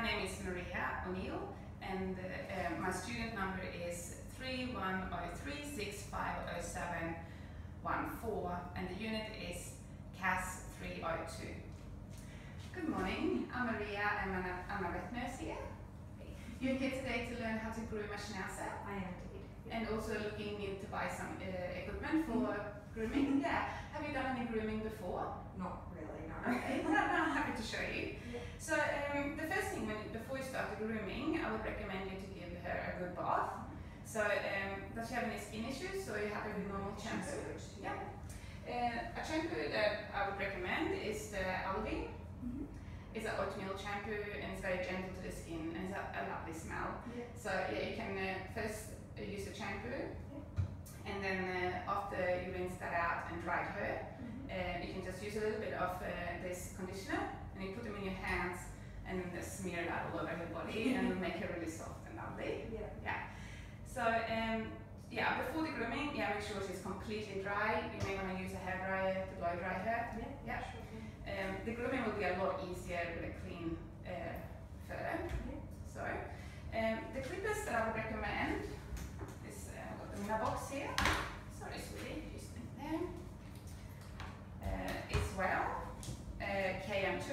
my name is Maria O'Neill, and uh, my student number is 3103650714, and the unit is CAS 302. Good morning, I'm Maria, I'm, an, I'm a vet nurse here. You're here today to learn how to groom a schnauzer I am indeed. and also looking in to buy some uh, equipment for grooming. Yeah. Have you done any grooming before? Not really, no. Okay, I'm happy to show you. Yeah. So um, the first thing, when, before you start the grooming, I would recommend you to give her a good bath. So um, does she have any skin issues, or you have with normal shampoo? Yeah. Uh, a shampoo that I would recommend is the Aloveen. Mhm. It's an oatmeal shampoo and it's very gentle to the skin and it's a, a lovely smell. Yeah. So yeah, you can uh, first use the shampoo and then uh, after you rinse that out and dry her, Mhm. uh, you can just use a little bit of uh, this conditioner and you put them in your hands and then smear it all over your body and make it really soft and lovely. Yeah. Yeah. So um, yeah, before the grooming, yeah, make sure she's completely dry. You may want to use a hair dryer to blow dry her. Yeah. Yeah. Sure. Um, the grooming will be a lot easier with a clean uh, fur. Yeah. So, um, the clippers that I would recommend is uh, I've got them in a box here. Sorry, sweetie, just in there. Uh, it's Wahl, uh, KM2.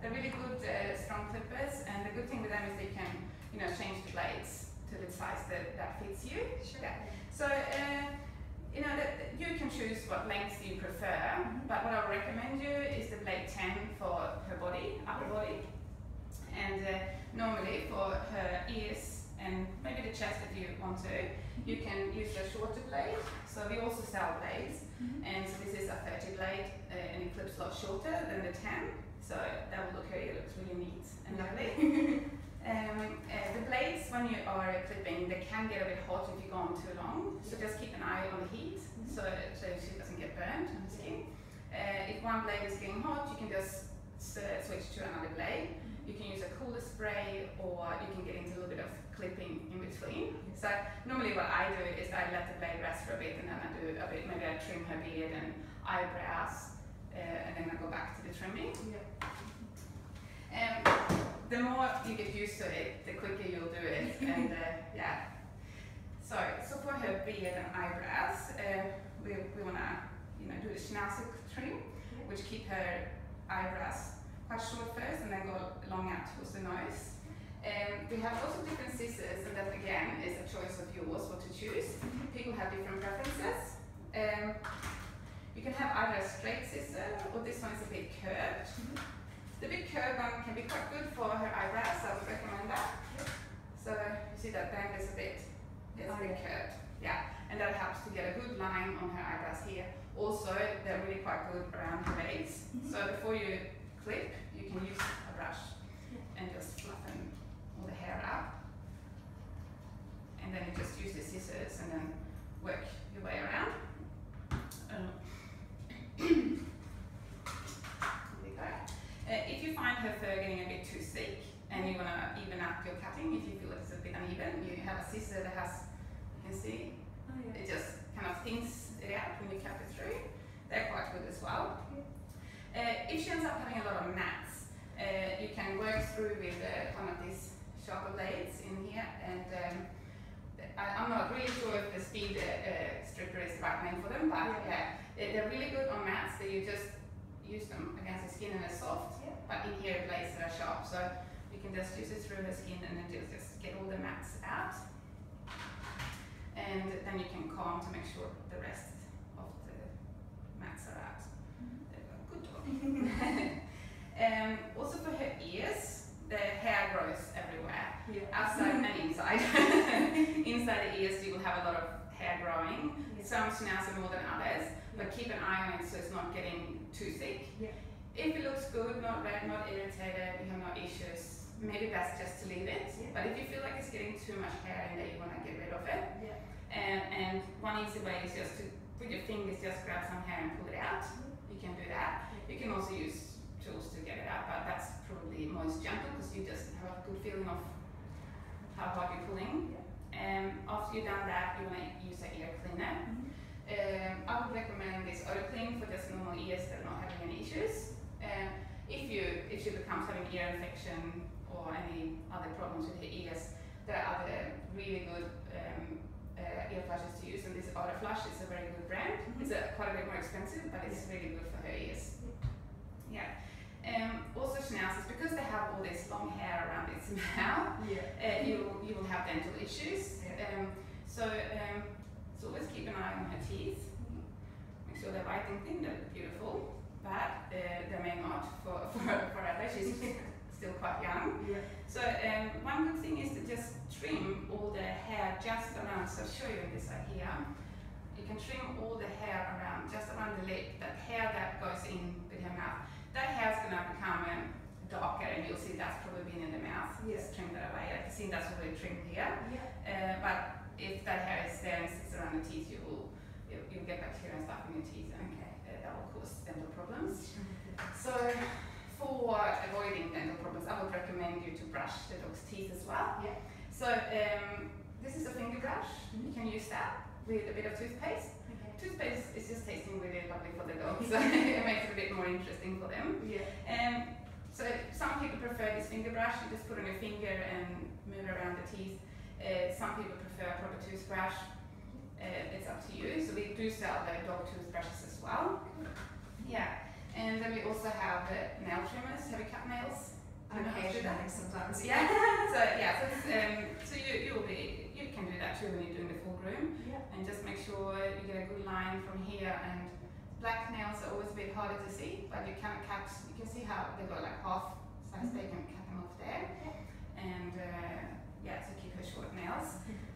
They're really good, strong clippers, and the good thing with them is they can, you know, change the blades to the size that, that fits you. Sure. Yeah. So, uh, you know, that you can choose what length you prefer, Mhm. but what I would recommend you is the blade 10 for her body, upper body, and uh, normally for her ears and maybe the chest if you want to, you can use a shorter blade. So we also sell blades, Mhm. and so this is a 30 blade, uh, and it clips a lot shorter than the 10. So that will look really, looks really neat and lovely. Um, uh, the blades, when you are clipping, they can get a bit hot if you go on too long. So just keep an eye on the heat, so so she doesn't get burned on the skin. Uh, if one blade is getting hot, you can just s- switch to another blade. You can use a cooler spray, or you can get into a little bit of clipping in between. So normally, what I do is I let the blade rest for a bit, and then I do a bit. Maybe I trim her beard and eyebrows, uh, and then I go back to the trimming. Yeah. Um, the more you get used to it, the quicker you'll do it. and uh, yeah. So, so for her beard and eyebrows, uh, we, we want to you know, do the schnauzer trim, which keep her eyebrows quite short first and then go long out towards the nose. Um, we have also different scissors, and that again is a choice of yours what to choose. People have different preferences. Um, you can have either a straight scissor or this one is a bit curved. The big curved one can be quite good for her eyebrows, so I would recommend that. So you see that bend is a bit, it's a Oh, bit yeah. curved. Yeah, and that helps to get a good line on her eyebrows here. Also, they're really quite good around her base. Mhm. So before you clip, you can use a brush and just flatten all the hair up. And then you just use the scissors and then work your way around. Uh, there you go. Uh, if you find her fur getting a bit too thick and you want to even up your cutting, if you feel it's a bit uneven, you have a scissor that has, you can see, Oh, yeah. it just kind of thins it out when you cut it through. They're quite good as well. Uh, if she ends up having a lot of mats, uh, you can work through with uh, one of these sharper blades in here and um, I, I'm not really sure if the speed uh, uh, stripper is the right name for them, but yeah, they- they're really good on mats that you just use them against the skin and they're soft. Yeah. But in here, blades that are sharp, so you can just use it through the skin and then just, get all the mats out. And then you can comb to make sure the rest of the mats are out. Go, good job. um, also for her ears, the hair grows everywhere, Yeah. outside and inside. inside the ears, you will have a lot of hair growing. Yeah. Some are more than others, but keep an eye on it so it's not getting too thick. Yeah. If it looks good, not red, not irritated, you have no issues, maybe best just to leave it. Yeah. But if you feel like it's getting too much hair in there, you want to get rid of it. Yeah. And, and one easy way is just to, with your fingers, just grab some hair and pull it out. You can do that. You can also use tools to get it out, but that's probably most gentle because you just have a good feeling of how hard you're pulling. Um, after you've done that, you want to use an ear cleaner. Mhm. Um, I would recommend this Oticlean for just normal ears that are not having any issues. Um, if you if she becomes having ear infection or any other problems with her ears, there are other really good um, uh, ear flushes to use, and this Flush is a very good brand. Mhm. It's a, quite a bit more expensive, but it's really good for her ears. Yeah. Um, also schnauzers, because they have all this long hair around its mouth, Yeah. uh, you, you will have dental issues. Yeah. Um, so, um, so always keep an eye on her teeth. Make sure they're white and clean, they look beautiful. But uh, they may not for, for, forever. She's still quite young. Yeah. So um, one good thing is to just trim all the hair just around. So I'll show you this right here. You can trim all the hair around, just around the lip, that hair that goes in with her mouth. That hair's gonna become um, darker and you'll see that's probably been in the mouth. Yeah. Just trim that away. I can see that's already trimmed here. Yeah. Uh, but if that hair is there and sits around the teeth, you will you, you'll get bacteria and stuff in your teeth and Okay. uh, that will cause dental problems. So for avoiding dental problems, I would recommend you to brush the dog's teeth as well. Yeah. So um, this is a finger brush. You can use that with a bit of toothpaste. Okay. Toothpaste is just tasting really lovely for the dog, so it makes it a bit more interesting for them. Yeah. Um, so some people prefer this finger brush. You just put on your finger and move around the teeth. Uh, some people prefer a proper toothbrush. Uh, it's up to you. So we do sell the dog toothbrushes as well. Yeah. And then we also have uh, nail trimmers. Have you cut nails? You know how to do that? Sometimes. Yeah. so yeah. So, um, so you you will be you can do that too when you're doing the full groom, Yeah. and just make sure you get a good line from here. And black nails are always a bit harder to see, but you can cut. You can see how they go like half size. They can cut them off there, and uh, yeah, to keep her short nails.